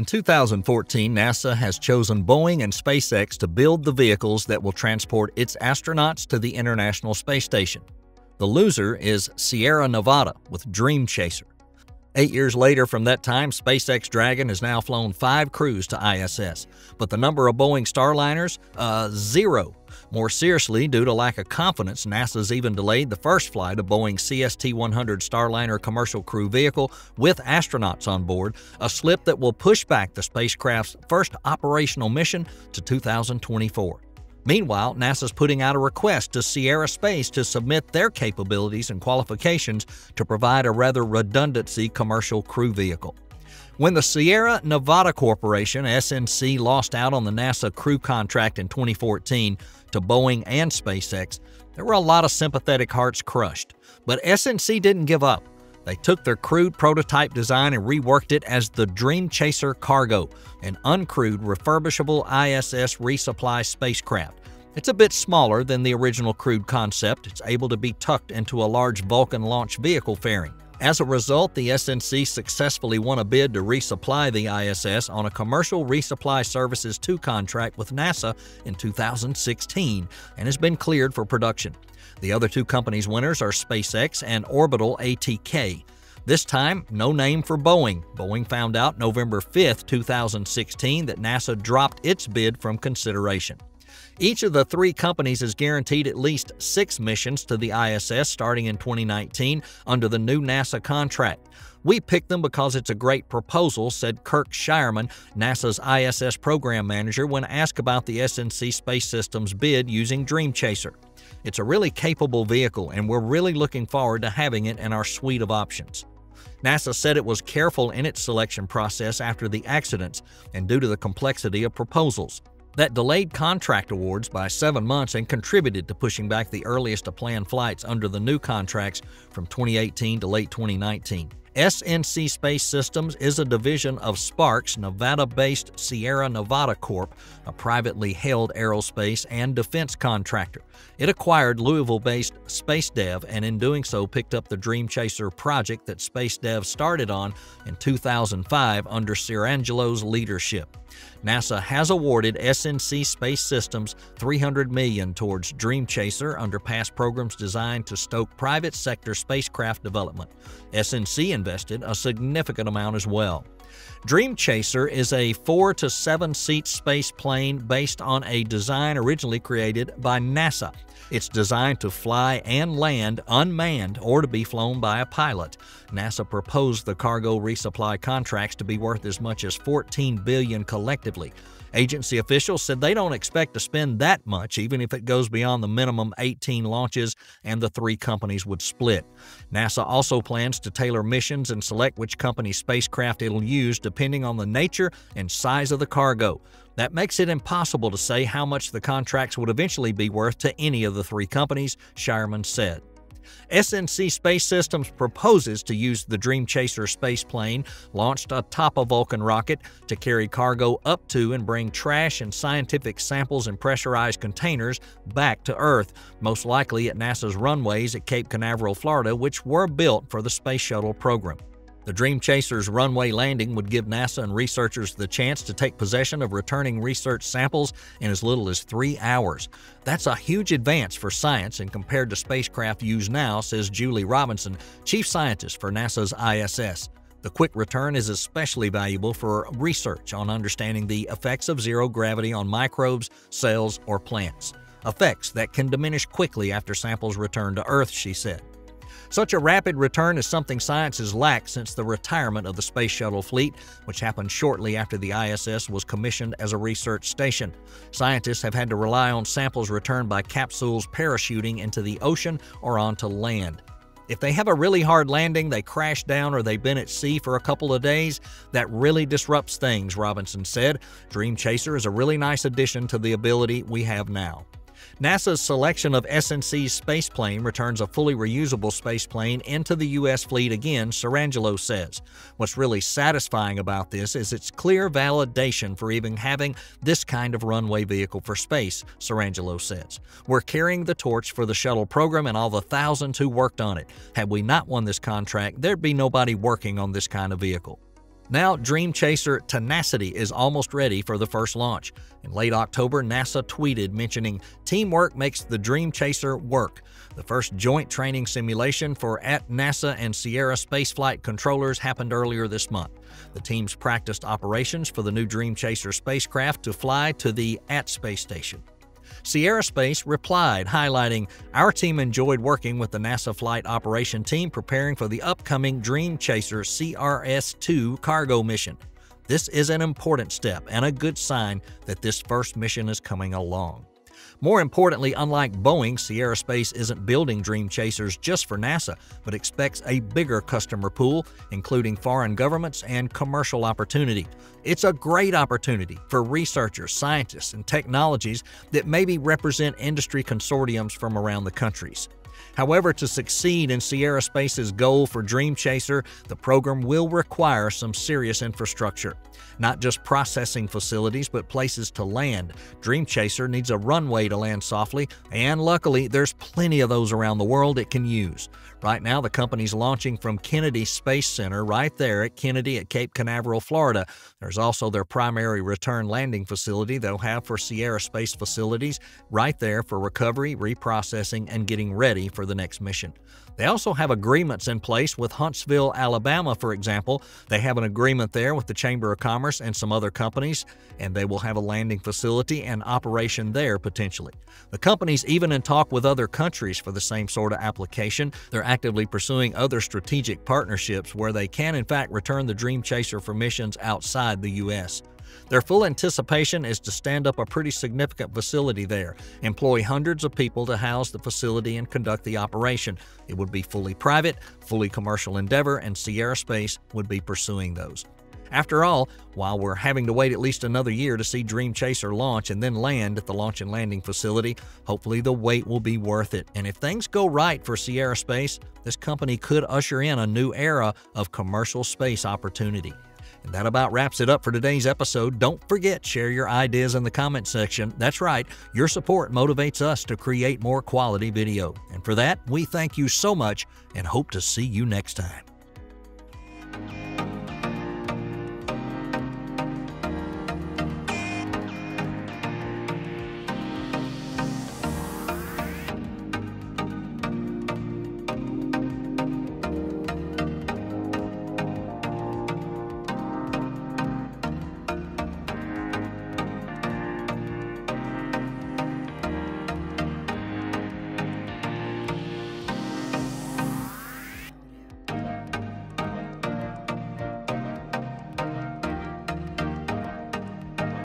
In 2014, NASA has chosen Boeing and SpaceX to build the vehicles that will transport its astronauts to the International Space Station. The loser is Sierra Nevada with Dream Chaser. Eight years later from that time, SpaceX Dragon has now flown five crews to ISS, but the number of Boeing Starliners, uh, zero. More seriously, due to lack of confidence, NASA's even delayed the first flight of Boeing's CST 100 Starliner commercial crew vehicle with astronauts on board, a slip that will push back the spacecraft's first operational mission to 2024. Meanwhile, NASA's putting out a request to Sierra Space to submit their capabilities and qualifications to provide a rather redundancy commercial crew vehicle. When the Sierra Nevada Corporation, SNC, lost out on the NASA crew contract in 2014 to Boeing and SpaceX, there were a lot of sympathetic hearts crushed. But SNC didn't give up. They took their crewed prototype design and reworked it as the Dream Chaser Cargo, an uncrewed, refurbishable ISS resupply spacecraft. It's a bit smaller than the original crewed concept. It's able to be tucked into a large Vulcan launch vehicle fairing. As a result, the SNC successfully won a bid to resupply the ISS on a Commercial Resupply Services 2 contract with NASA in 2016 and has been cleared for production. The other two companies' winners are SpaceX and Orbital ATK. This time, no name for Boeing. Boeing found out November 5, 2016, that NASA dropped its bid from consideration. Each of the three companies is guaranteed at least six missions to the ISS starting in 2019 under the new NASA contract. We picked them because it's a great proposal, said Kirk Shireman, NASA's ISS program manager, when asked about the SNC Space Systems bid using Dream Chaser. It's a really capable vehicle, and we're really looking forward to having it in our suite of options. NASA said it was careful in its selection process after the accidents and due to the complexity of proposals. That delayed contract awards by seven months and contributed to pushing back the earliest of planned flights under the new contracts from 2018 to late 2019. SNC Space Systems is a division of Sparks, Nevada based Sierra Nevada Corp., a privately held aerospace and defense contractor. It acquired Louisville based Space Dev and in doing so picked up the Dream Chaser project that Space Dev started on in 2005 under Sirangelo's leadership. NASA has awarded SNC Space Systems 300 million towards Dream Chaser under past programs designed to stoke private sector spacecraft development. SNC invested a significant amount as well. Dream Chaser is a four to seven seat space plane based on a design originally created by NASA. It's designed to fly and land unmanned or to be flown by a pilot. NASA proposed the cargo resupply contracts to be worth as much as 14 billion collectively. Agency officials said they don't expect to spend that much, even if it goes beyond the minimum 18 launches and the three companies would split. NASA also plans to tailor missions and select which company's spacecraft it'll use depending on the nature and size of the cargo. That makes it impossible to say how much the contracts would eventually be worth to any of the three companies, Shireman said. SNC Space Systems proposes to use the Dream Chaser space plane launched atop a Vulcan rocket to carry cargo up to and bring trash and scientific samples in pressurized containers back to Earth, most likely at NASA's runways at Cape Canaveral, Florida, which were built for the Space Shuttle program. The Dream Chaser's runway landing would give NASA and researchers the chance to take possession of returning research samples in as little as three hours. That's a huge advance for science and compared to spacecraft used now, says Julie Robinson, chief scientist for NASA's ISS. The quick return is especially valuable for research on understanding the effects of zero gravity on microbes, cells, or plants. Effects that can diminish quickly after samples return to Earth, she said. Such a rapid return is something science has lacked since the retirement of the Space Shuttle fleet, which happened shortly after the ISS was commissioned as a research station. Scientists have had to rely on samples returned by capsules parachuting into the ocean or onto land. If they have a really hard landing, they crash down, or they've been at sea for a couple of days, that really disrupts things, Robinson said. Dream Chaser is a really nice addition to the ability we have now. NASA's selection of SNC's spaceplane returns a fully reusable spaceplane into the U.S. fleet again, Sirangelo says. What's really satisfying about this is its clear validation for even having this kind of runway vehicle for space, Sirangelo says. We're carrying the torch for the shuttle program and all the thousands who worked on it. Had we not won this contract, there'd be nobody working on this kind of vehicle. Now, Dream Chaser Tenacity is almost ready for the first launch. In late October, NASA tweeted mentioning teamwork makes the Dream Chaser work. The first joint training simulation for at NASA and Sierra spaceflight controllers happened earlier this month. The teams practiced operations for the new Dream Chaser spacecraft to fly to the at space station. Sierra Space replied, highlighting, Our team enjoyed working with the NASA flight operation team preparing for the upcoming Dream Chaser CRS 2 cargo mission. This is an important step and a good sign that this first mission is coming along. More importantly, unlike Boeing, Sierra Space isn't building Dream Chasers just for NASA, but expects a bigger customer pool, including foreign governments and commercial opportunity. It's a great opportunity for researchers, scientists, and technologies that maybe represent industry consortiums from around the countries. However, to succeed in Sierra Space's goal for Dream Chaser, the program will require some serious infrastructure. Not just processing facilities, but places to land. Dream Chaser needs a runway to land softly, and luckily, there's plenty of those around the world it can use. Right now, the company's launching from Kennedy Space Center right there at Kennedy at Cape Canaveral, Florida. There's also their primary return landing facility they'll have for Sierra Space facilities right there for recovery, reprocessing, and getting ready for the next mission. They also have agreements in place with Huntsville, Alabama, for example. They have an agreement there with the Chamber of Commerce and some other companies, and they will have a landing facility and operation there potentially. The company's even in talk with other countries for the same sort of application. They're actively pursuing other strategic partnerships where they can, in fact, return the Dream Chaser for missions outside the U.S. Their full anticipation is to stand up a pretty significant facility there, employ hundreds of people to house the facility and conduct the operation. It would be fully private, fully commercial endeavor, and Sierra Space would be pursuing those. After all, while we're having to wait at least another year to see Dream Chaser launch and then land at the launch and landing facility, hopefully the wait will be worth it. And if things go right for Sierra Space, this company could usher in a new era of commercial space opportunity. And that about wraps it up for today's episode. Don't forget, share your ideas in the comment section. That's right, your support motivates us to create more quality video. And for that, we thank you so much and hope to see you next time.